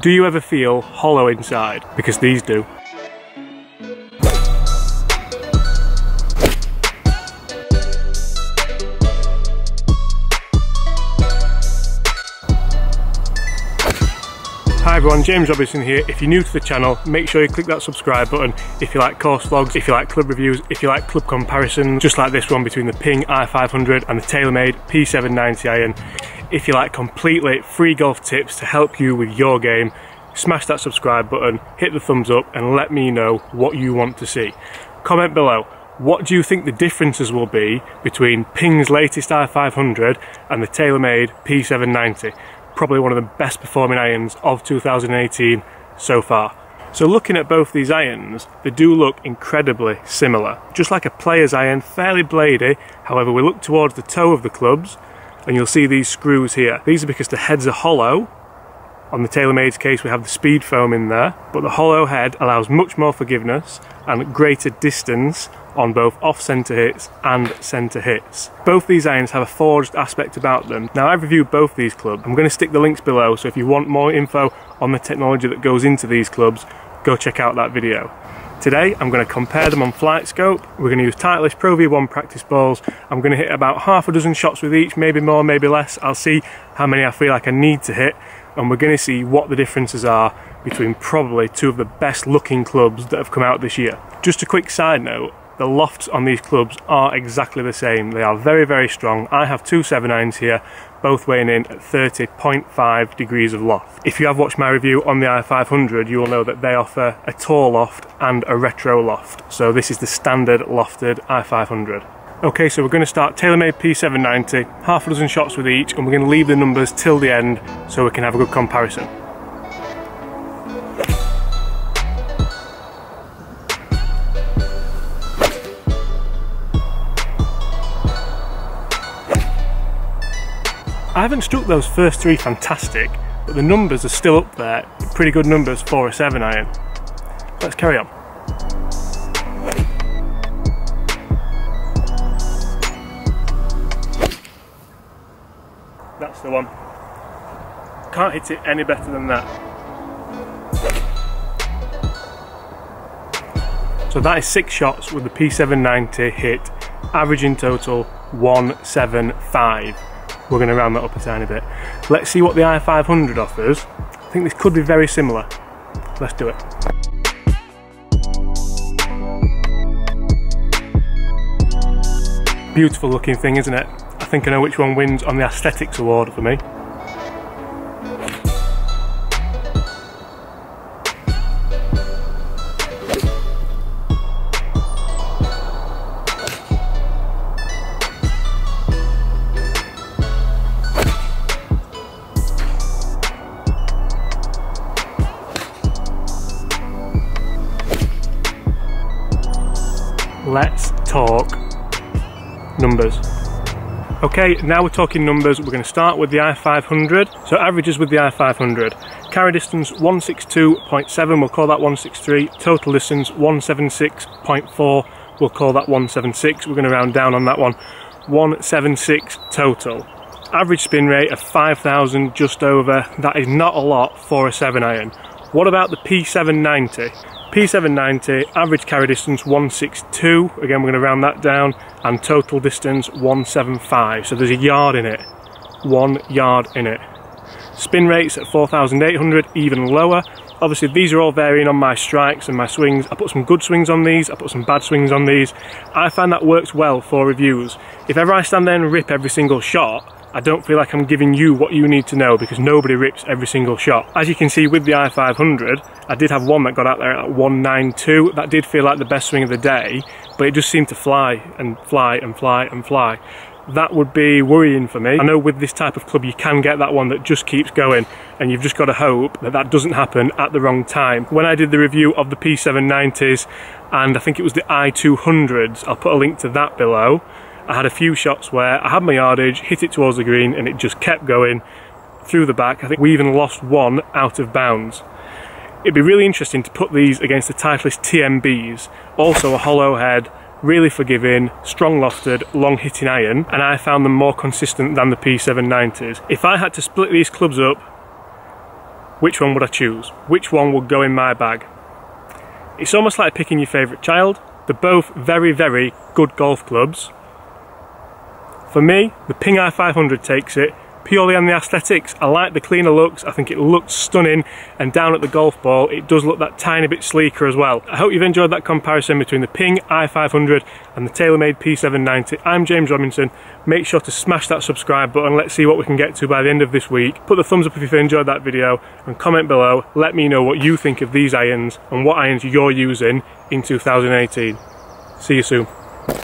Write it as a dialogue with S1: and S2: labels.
S1: Do you ever feel hollow inside? Because these do. Hi everyone, James Robinson here. If you're new to the channel, make sure you click that subscribe button if you like course vlogs, if you like club reviews, if you like club comparisons, just like this one between the Ping i500 and the TaylorMade P790 iron. If you like completely free golf tips to help you with your game, smash that subscribe button, hit the thumbs up and let me know what you want to see. Comment below, what do you think the differences will be between Ping's latest i500 and the TaylorMade P790? Probably one of the best performing irons of 2018 so far. So looking at both these irons, they do look incredibly similar. Just like a player's iron, fairly blady, however we look towards the toe of the clubs and you'll see these screws here. These are because the heads are hollow. On the TaylorMade's case we have the speed foam in there, but the hollow head allows much more forgiveness and greater distance on both off-centre hits and centre hits. Both these irons have a forged aspect about them. Now I've reviewed both these clubs. I'm going to stick the links below so if you want more info on the technology that goes into these clubs, go check out that video. Today I'm going to compare them on FlightScope. We're going to use Titleist Pro V1 practice balls. I'm going to hit about half a dozen shots with each, maybe more, maybe less. I'll see how many I feel like I need to hit and we're going to see what the differences are between probably two of the best looking clubs that have come out this year. Just a quick side note, the lofts on these clubs are exactly the same. They are very, very strong. I have two 7 irons here, both weighing in at 30.5 degrees of loft. If you have watched my review on the i500, you will know that they offer a tall loft and a retro loft. So this is the standard lofted i500. Okay, so we're going to start TaylorMade P790, half a dozen shots with each, and we're going to leave the numbers till the end so we can have a good comparison. I haven't struck those first three fantastic, but the numbers are still up there. Pretty good numbers for a 7 iron. Let's carry on. That's the one. Can't hit it any better than that. So that is six shots with the P790 hit, average in total 175 we're going to round that up a tiny bit. Let's see what the i500 offers. I think this could be very similar. Let's do it. Beautiful looking thing, isn't it? I think I know which one wins on the Aesthetics Award for me. let's talk numbers. Okay, now we're talking numbers. We're going to start with the i500. So averages with the i500. Carry distance 162.7, we'll call that 163. Total distance 176.4, we'll call that 176. We're going to round down on that one. 176 total. Average spin rate of 5,000 just over. That is not a lot for a 7 iron. What about the P790? P790, average carry distance 162, again we're going to round that down, and total distance 175, so there's a yard in it, one yard in it. Spin rates at 4,800, even lower. Obviously these are all varying on my strikes and my swings. I put some good swings on these, I put some bad swings on these. I find that works well for reviews. If ever I stand there and rip every single shot, I don't feel like I'm giving you what you need to know because nobody rips every single shot. As you can see with the i500, I did have one that got out there at 192. That did feel like the best swing of the day, but it just seemed to fly and fly and fly and fly. That would be worrying for me. I know with this type of club you can get that one that just keeps going and you've just got to hope that that doesn't happen at the wrong time. When I did the review of the P790s and I think it was the i200s, I'll put a link to that below, I had a few shots where I had my yardage, hit it towards the green and it just kept going through the back. I think we even lost one out of bounds. It'd be really interesting to put these against the Titleist TMBs, also a hollow head, really forgiving, strong lofted, long hitting iron, and I found them more consistent than the P790s. If I had to split these clubs up, which one would I choose? Which one would go in my bag? It's almost like picking your favourite child. They're both very, very good golf clubs. For me, the Ping i500 takes it purely on the aesthetics. I like the cleaner looks, I think it looks stunning, and down at the golf ball, it does look that tiny bit sleeker as well. I hope you've enjoyed that comparison between the Ping i500 and the TaylorMade P790. I'm James Robinson. Make sure to smash that subscribe button. Let's see what we can get to by the end of this week. Put the thumbs up if you've enjoyed that video, and comment below. Let me know what you think of these irons and what irons you're using in 2018. See you soon.